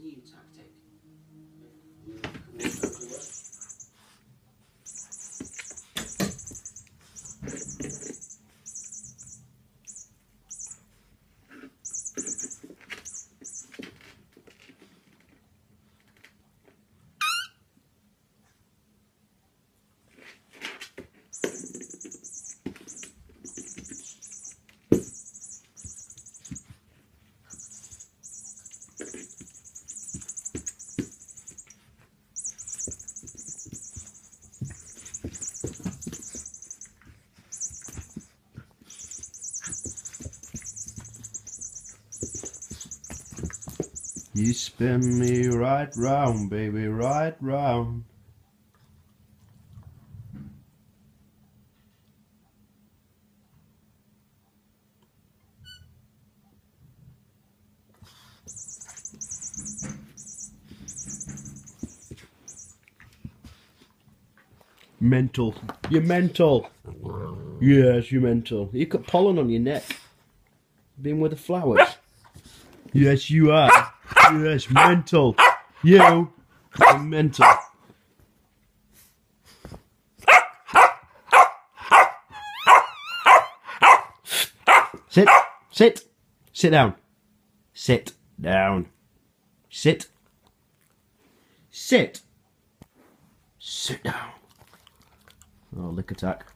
new tactic. You spin me right round, baby, right round. Mental. You're mental. Yes, you're mental. You got pollen on your neck. Been with the flowers. Yes, you are. Yes, mental. You are mental. Sit. Sit. Sit down. Sit down. Sit. Sit. Sit down. Oh, lick attack.